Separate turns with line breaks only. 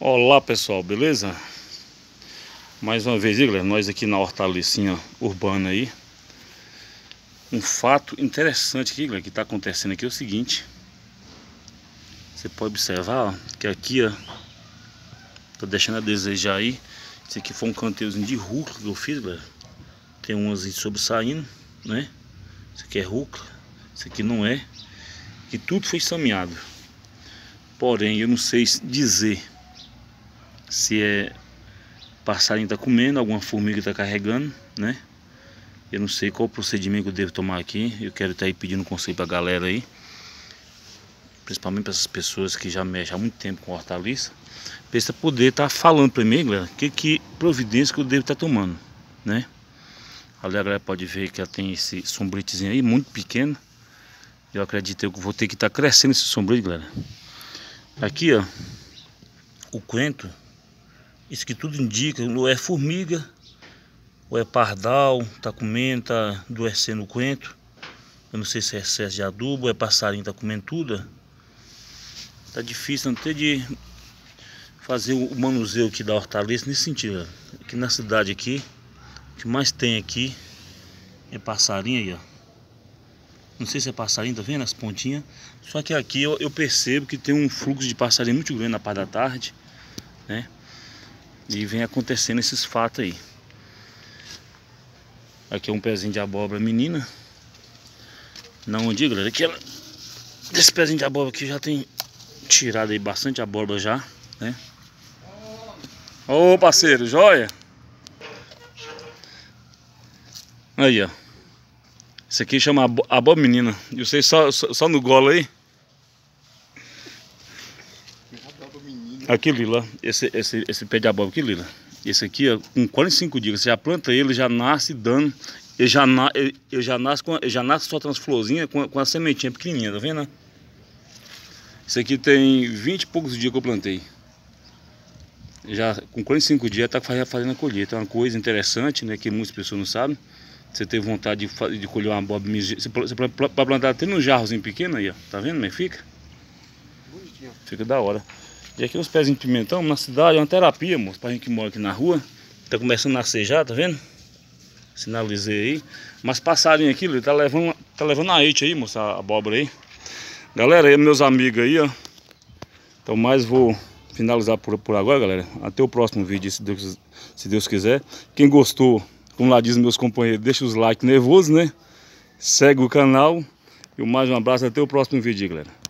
Olá pessoal, beleza? Mais uma vez, galera, nós aqui na hortalicinha urbana aí. Um fato interessante aqui, galera, que está acontecendo aqui é o seguinte. Você pode observar, ó, que aqui, ó Tô deixando a desejar aí Esse aqui foi um canteirozinho de rúcula que eu fiz, galera Tem umas sobressaindo, né? Isso aqui é rúcula, isso aqui não é. Que tudo foi sameado. Porém, eu não sei dizer se é passarinho está comendo, alguma formiga está carregando, né? Eu não sei qual procedimento eu devo tomar aqui. Eu quero estar aí pedindo conselho para a galera aí. Principalmente para essas pessoas que já mexem há muito tempo com hortaliça. Para poder estar tá falando para mim, galera, que, que providência que eu devo estar tá tomando, né? Ali a galera pode ver que ela tem esse sombritezinho aí, muito pequeno. Eu acredito que eu vou ter que estar tá crescendo esse sombrito, galera. Aqui, ó, o coentro isso que tudo indica, ou é formiga, ou é pardal, tá comendo, tá adoecendo o coentro. Eu não sei se é excesso de adubo, ou é passarinho, tá comendo tudo. Tá difícil ter de fazer o manuseio aqui da hortaliça nesse sentido. Aqui na cidade aqui, o que mais tem aqui é passarinho aí, ó. Não sei se é passarinho, tá vendo as pontinhas? Só que aqui eu, eu percebo que tem um fluxo de passarinho muito grande na parte da tarde, né? E vem acontecendo esses fatos aí. Aqui é um pezinho de abóbora menina. Não onde, galera? Aqui ela... Desse pezinho de abóbora aqui já tem tirado aí bastante abóbora já, né? Ô parceiro, joia? Aí, ó. Isso aqui chama abóbora menina. E vocês só, só, só no golo aí? Aqui, Lila, esse, esse, esse pé de abóbora aqui, Lila, esse aqui, ó, com 45 dias, você já planta ele, já nasce dando, ele já, na, ele, ele já nasce com, já nasce só as florzinhas com, com a sementinha pequenininha, tá vendo? Esse aqui tem 20 e poucos dias que eu plantei. Já com 45 dias tá fazendo a colheita, é uma coisa interessante, né, que muitas pessoas não sabem. Você ter vontade de, de colher uma abóbora, você, você para plantar até num jarrozinho pequeno aí, ó, tá vendo como é que fica? Fica da hora. E aqui os pezinhos de pimentão na cidade é uma terapia, moço, pra gente que mora aqui na rua. Tá começando a nascer já, tá vendo? Sinalizei aí. Mas passarinho aqui, ele tá levando, tá levando a eite aí, moça, a abóbora aí. Galera, aí meus amigos aí, ó. Então mais vou finalizar por, por agora, galera. Até o próximo vídeo, se Deus, se Deus quiser. Quem gostou, como lá dizem meus companheiros, deixa os likes nervosos, né? Segue o canal. E mais um abraço, até o próximo vídeo, galera.